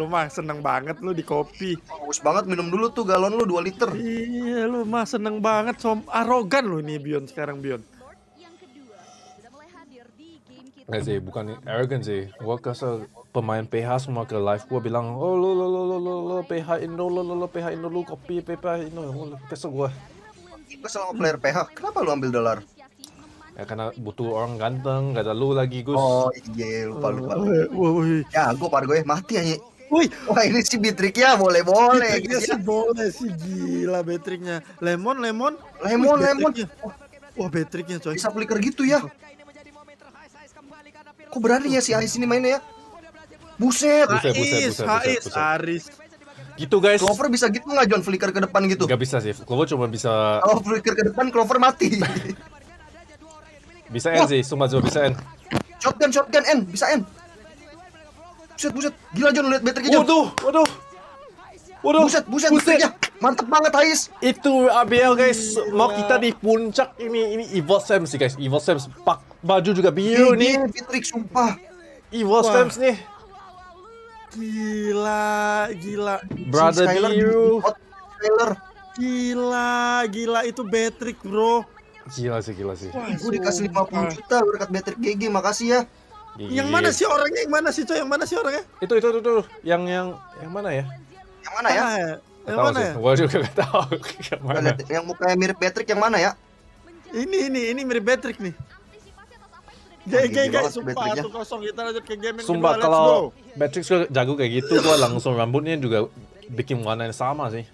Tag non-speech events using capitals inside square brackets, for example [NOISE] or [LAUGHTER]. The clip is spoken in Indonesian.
Lu mah seneng banget lu di kopi. Haus banget minum dulu tuh galon lu 2 liter. Iya, lu mah seneng banget som arogan lu ini Bion sekarang Bion. Nggak sih, bukan arrogant sih. Gua kesel pemain PH semua ke live gua bilang, oh lo lo lo lo lo lo PH Indo lo lo lo PH Indo lu kopi PH Indo. Kesel gua. Gue sama player PH. Kenapa lu ambil dolar? Ya karena butuh orang ganteng, gak ada lu lagi Gus. Oh iya lupa lupa. Wih. Ya gue par gue mati aja. Wih, Wah ini si Bitrik ya boleh boleh. Betriknya sih boleh sih gila betriknya. Lemon, lemon. Lemon Wih, lemon. betriknya. Wah, betriknya coy. Bisa flicker gitu ya? Kok berani ya si Ais ini mainnya ya? Buset. Buset, buset, Ais, buset, Ais, buset. Aris. Gitu guys. Clover bisa gitu nggak John flicker ke depan gitu? Gak bisa sih. Clover cuma bisa Kalau flicker ke depan Clover mati. [LAUGHS] bisa N sih, cuma cuma bisa N. shotgun shotgun N bisa N. Buset buset. Gila John lihat Betriknya John. Waduh, waduh. Waduh, Buset buset Betriknya. Mantep banget Ais. Itu ABL guys, mau kita di puncak ini ini Evil Sam sih guys, Evil Sam pak baju juga biru nih, Ini Bitrik sumpah. Evil. Sam nih, Gila, gila. brother Si Skylar biru, Skylar. Gila, gila itu Betrik, Bro. gila sih gila sih. Wah, Gue dikasih sumpah. 50 juta berkat Betrik GG makasih ya. Yang mana sih orangnya? Yang mana sih, coy? Yang mana sih orangnya? Itu itu itu, itu. yang yang yang mana ya? Yang mana ya? Yang tahu mana ya? gua juga gak tahu [LAUGHS] yang mana. Lihat, Yang mukanya mirip Betrik yang mana ya? Ini, ini, ini mirip Betrik nih. GG guys, sumpah Patrick ya. 1-0 kita lanjut ke game yang Sumpah kedua, kalau. Matrix jago kayak gitu, gua langsung rambutnya juga bikin warna yang sama sih.